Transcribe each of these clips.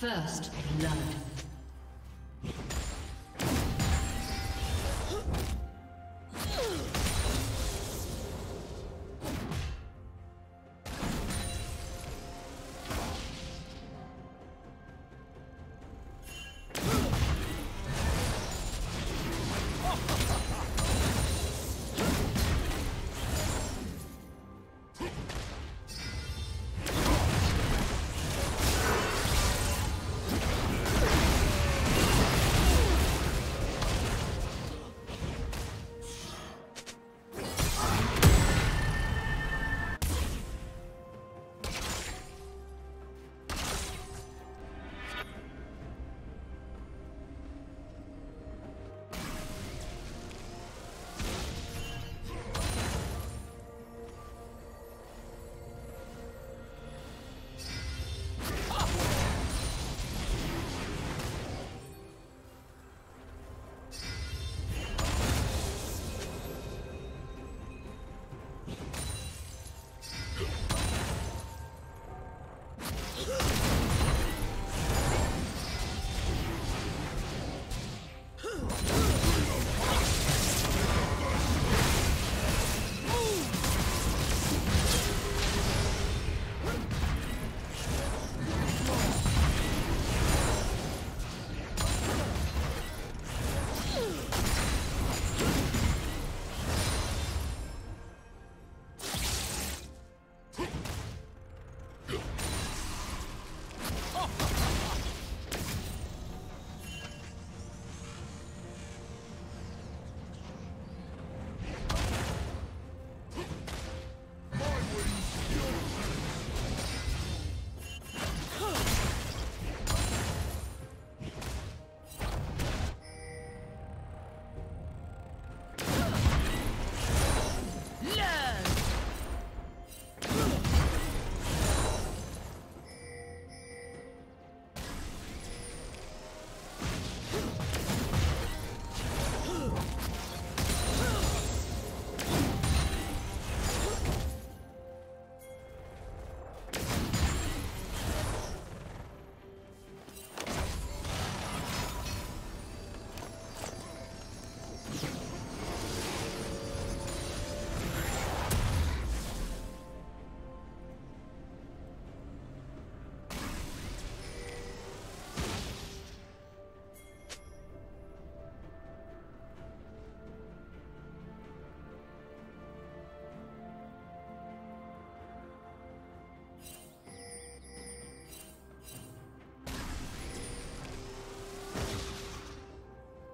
First blood.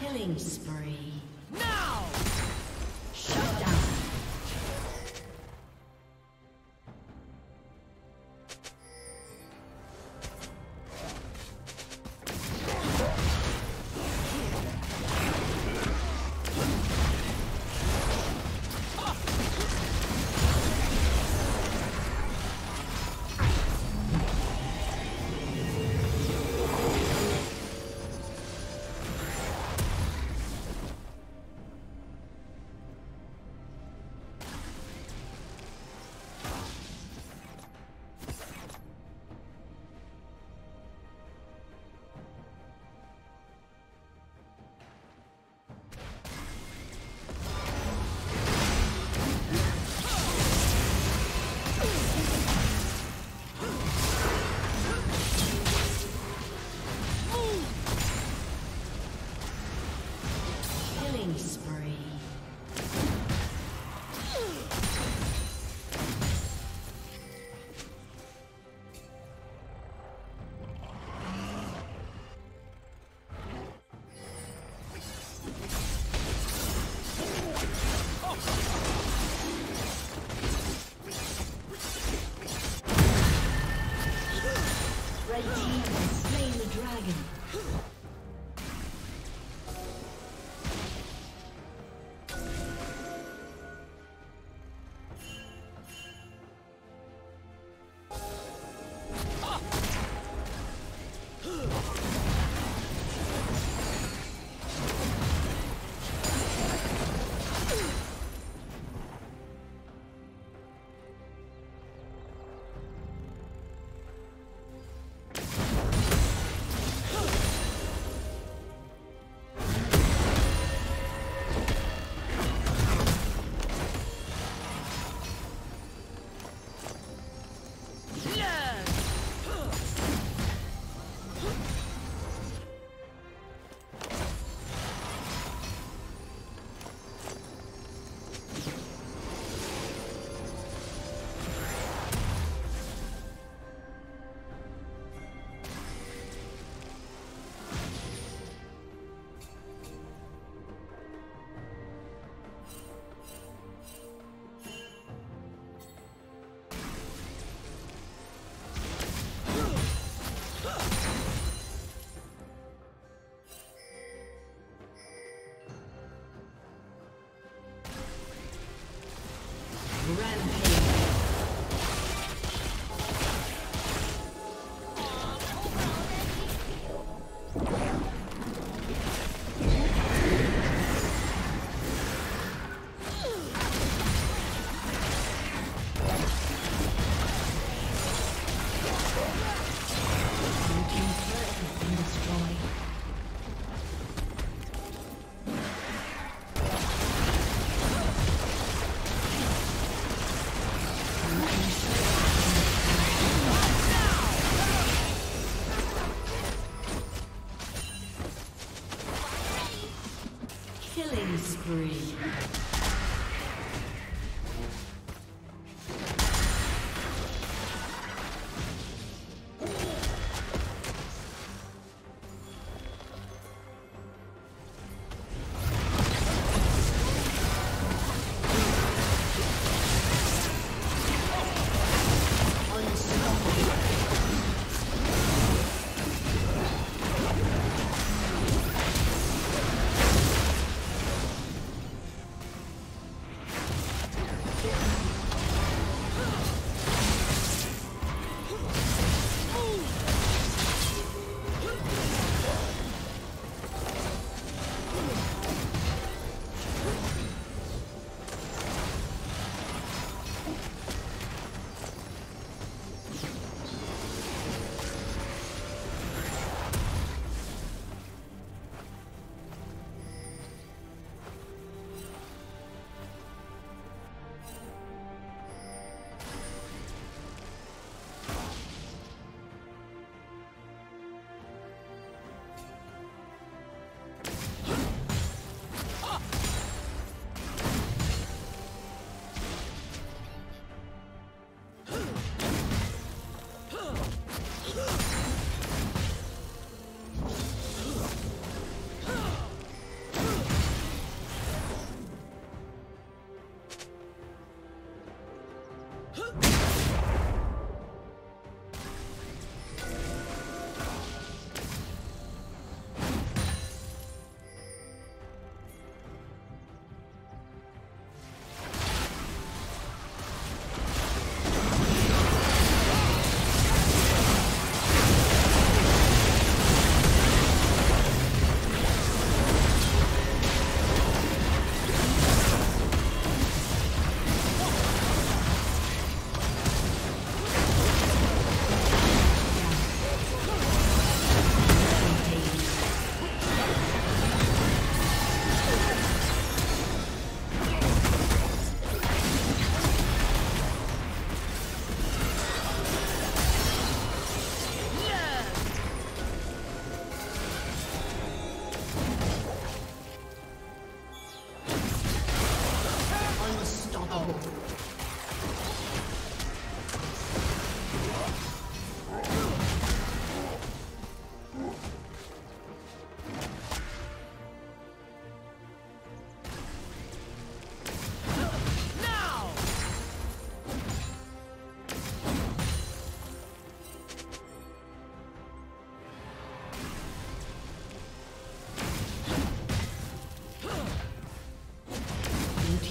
Killing spree.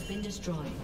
Been destroyed.